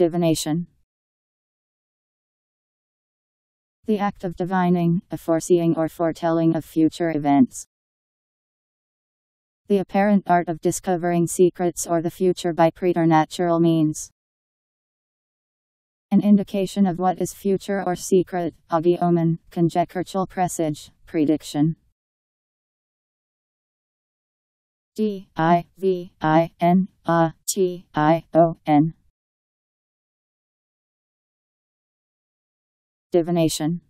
Divination The act of divining, a foreseeing or foretelling of future events. The apparent art of discovering secrets or the future by preternatural means. An indication of what is future or secret, augury, agiomen, conjectural presage, prediction. D I V I N A T I O N Divination